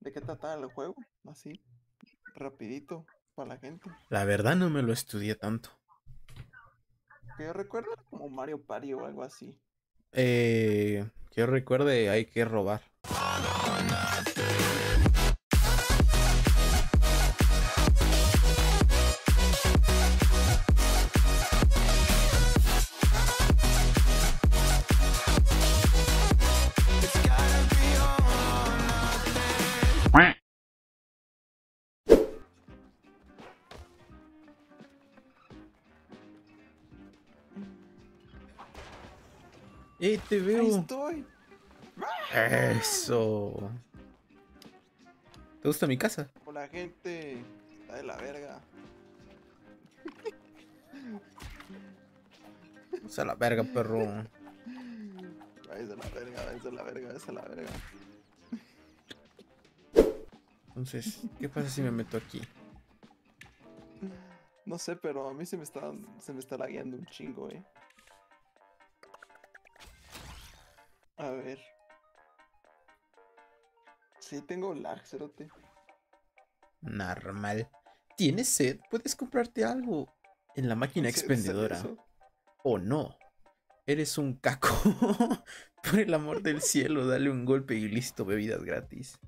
de qué trataba el juego, así, rapidito, para la gente. La verdad no me lo estudié tanto. Que yo recuerdo como Mario Party o algo así. Eh, que yo recuerde, hay que robar. ¡Eh, te Ahí veo! estoy. Eso. ¿Te gusta mi casa? Con la gente. Está de la verga. O sea, la verga, perro. Váyase a la verga, váyase a la verga, váyase a la verga. Entonces, ¿qué pasa si me meto aquí? No sé, pero a mí se me está, se me está lagueando un chingo, eh. A ver. Sí, tengo lag, cerote. Normal. ¿Tienes sed? Puedes comprarte algo en la máquina ¿En serio sale expendedora. ¿O no? Eres un caco. Por el amor del cielo, dale un golpe y listo, bebidas gratis.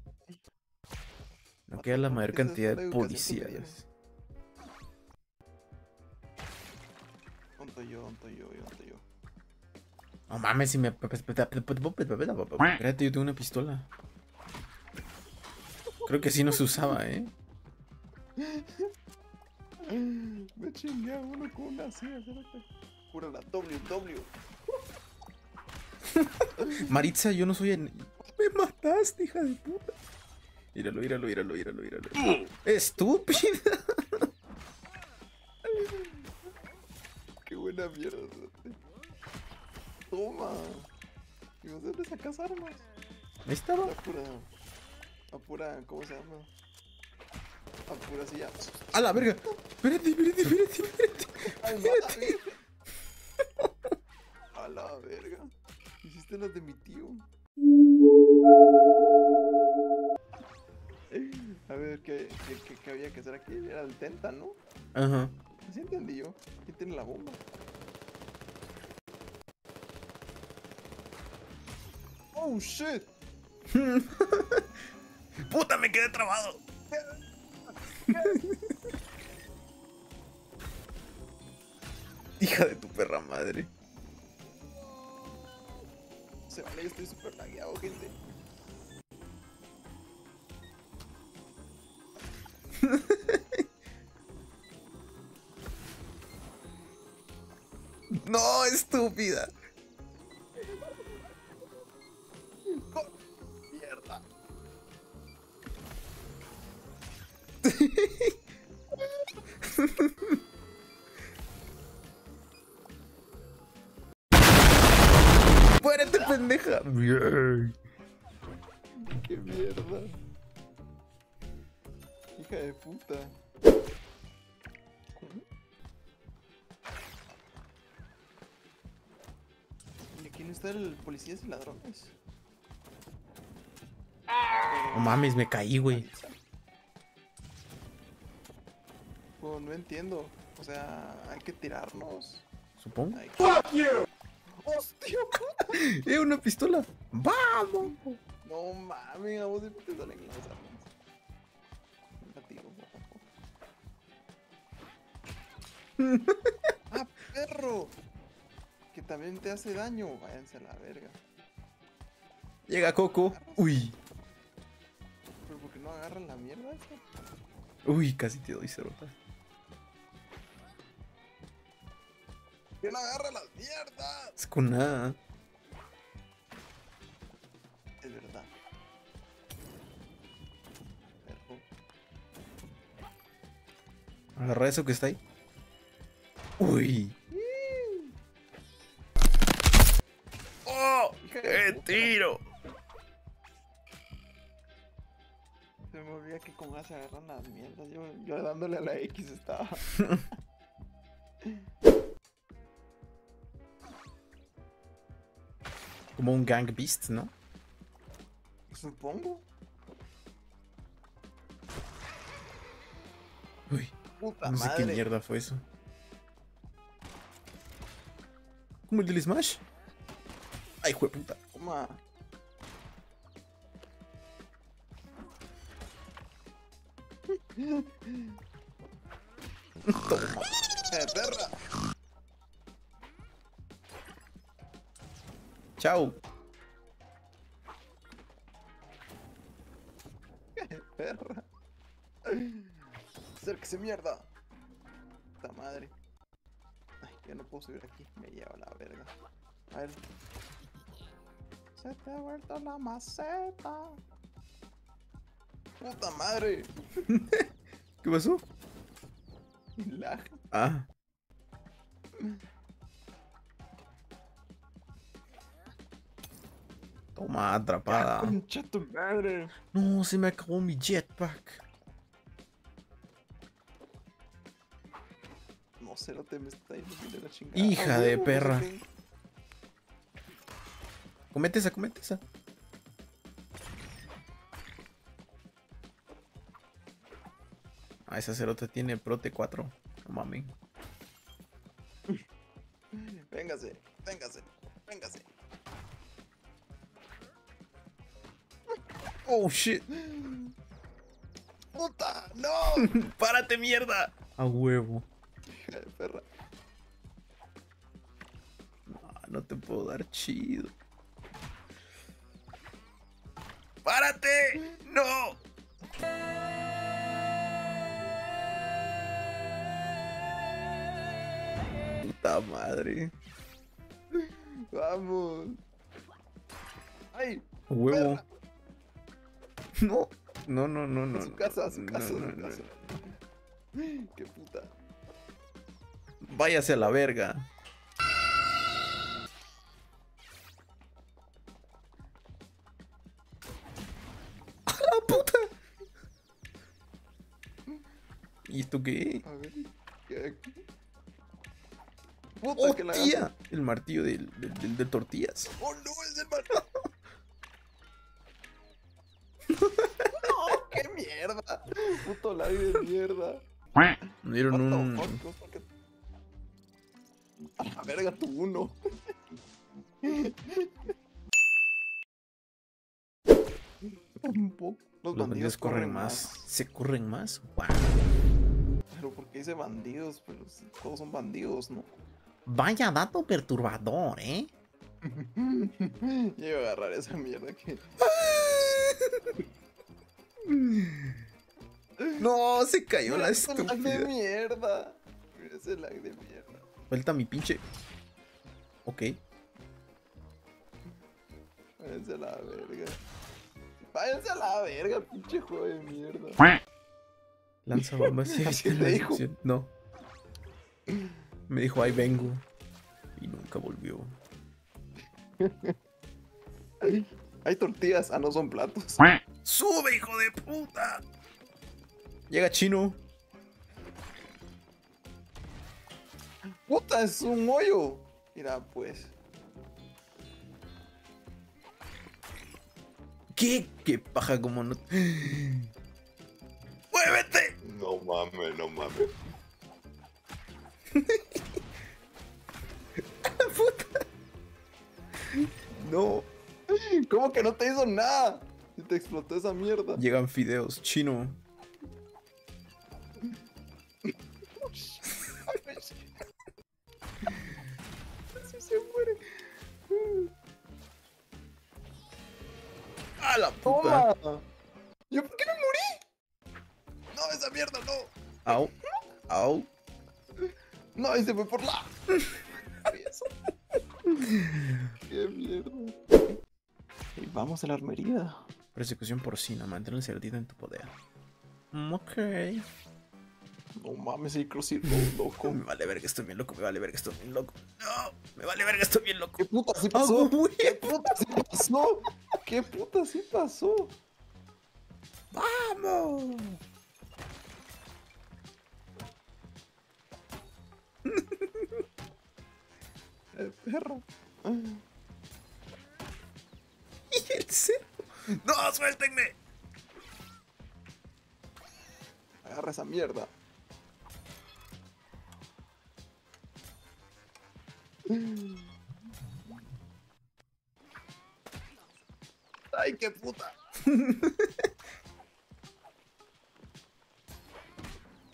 No queda la mayor cantidad de policías. Onto yo, onto yo, onto yo. No mames, si me. Espérate, yo tengo una pistola. Creo que sí no se usaba, ¿eh? Me chingué a uno con una silla, cerote. Pura la W, W. Maritza, yo no soy. en- Me mataste, hija de puta. Míralo, míralo, míralo, míralo, míralo. Estúpida. Qué buena mierda. Toma. ¿Y dónde sacas armas? Ahí estaba. A pura. A pura. ¿Cómo se llama? A pura silla. A la verga. Espérate, espérate, espérate, espérate. A la verga. Hiciste las de mi tío. A ver, ¿qué, qué, qué- había que hacer aquí? Era el tenta, ¿no? Ajá. Así entendí yo. ¿Quién tiene la bomba? Oh shit. Puta, me quedé trabado. Hija de tu perra madre. Se vale, estoy súper lagueado, gente. No, estúpida. Muérete, pendeja. Qué mierda. Hija de puta. ¿Y aquí no está el policías y ladrones? No mames, me caí, güey. Pues no entiendo. O sea, hay que tirarnos. Supongo. Hay que... ¡Hostia! ¡Eh, una pistola! ¡Vamos! No mames, a vos siempre te salen las armas. Guapo. ¡Ah, perro! Que también te hace daño. Váyanse a la verga. Llega Coco. Uy. ¿Pero por qué no agarran la mierda esa? Uy, casi te doy cerota. ¿Quién agarra las mierdas? Es con nada. Es verdad. Perro. Agarra eso que está ahí. Uy. ¡Oh! ¡Qué tiro! Se me olvida que con A se agarran las mierdas. Yo, yo dándole a la X estaba. como un gang beast, ¿no? Supongo. Uy. Puta no sé madre. qué mierda fue eso. ¿Cómo el del Smash? Ay, jueputa. Toma. Toma. Eh, perra. Chao. Eh, perra. Acérquese, mierda. Puta madre. Ay, ya no puedo subir aquí. Me lleva la verga. A ver. Se te ha vuelto la maceta. Puta madre. ¿Qué pasó? Lag. Ah. Toma, atrapada. Concha tu madre. No, se me acabó mi jetpack. No, Cerote me está yendo de la chingada. Hija de perra. Comete esa, comete esa. Ah, esa cerota tiene Prote 4. No mames. Véngase, véngase, véngase. Oh shit. ¡Puta! ¡No! ¡Párate, mierda! A huevo. Hija de perra. No, no te puedo dar chido. ¡Párate! ¡No! Puta madre. Vamos. ¡Ay! A huevo. Perra. No. No, no, no, no. a su no. casa, a su No, casa, a no, su no. casa. ¡Qué puta! Váyase a la verga. ¡A la puta! ¿Y esto qué? A ver. ¿Qué? ¡Puta que la ¡Hostia! El martillo del, del- del- de tortillas. ¡Oh no! ¡Es el mar! ¡No! ¡Qué mierda! ¡Puto lag de mierda! Me dieron un. A la verga, tu uno. Un poco. Los, Los bandidos corren más. ¿Se corren más? Wow. Pero ¿por qué dice bandidos? Pero si todos son bandidos, ¿no? Vaya dato perturbador, ¿eh? Yo iba a agarrar esa mierda que. No, se cayó la ese lag de estúpida. mierda. Mira ese lag de mierda. Vuelta mi pinche. Ok. Váyanse a la verga. Váyanse a la verga, pinche juego de mierda. Lanza bombas evita la te dijo. No. Me dijo, ahí vengo. Y nunca volvió. Hay tortillas, ah, no son platos. ¡Sube, hijo de puta! Llega chino. ¡Puta, es un hoyo! Mira, pues. ¿Qué? ¿Qué paja como no? ¡Muévete! No mames, no mames. ¡Puta! No. ¿Cómo que no te hizo nada? Si te explotó esa mierda. Llegan fideos. Chino. Así se muere. ¡A la puta! ¡Toma! ¿Yo por qué me morí? No, esa mierda no. ¡Au! ¡Au! No, y se fue por la. Qué mierda. Vamos a la armería. Persecución porcina. Mantén el cerdito en tu poder. Mm, Ok. No mames, el crossfit loco. Me vale ver que estoy bien loco. Me vale ver que estoy bien loco. No. Me vale ver que estoy bien loco. ¿Qué puta sí ¡Ah, pasó? güey! ¿Qué puta sí pasó? ¿Qué puta sí pasó? ¡Vamos! Eh, perro. ¡Suéltenme! Agarra esa mierda. ¡Ay, qué puta!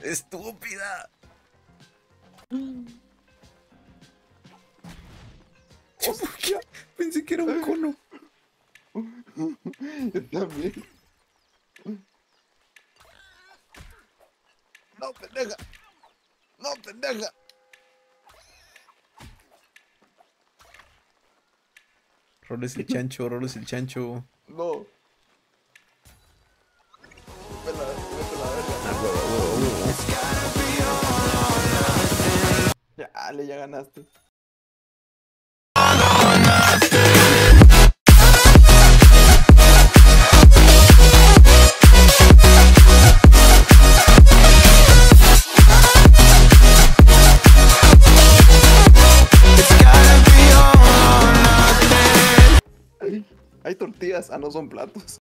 ¡Estúpida! Pensé que era un cono yo también. No, pendeja. No, pendeja. Roles el chancho, roles el chancho. No. Vete a la- vete a la verga. Ya, Ale, ya ganaste. Tortillas, ah, no son platos.